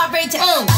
I rate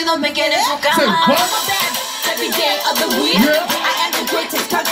algorithm begin in su cama. Every day of the week, I am the greatest.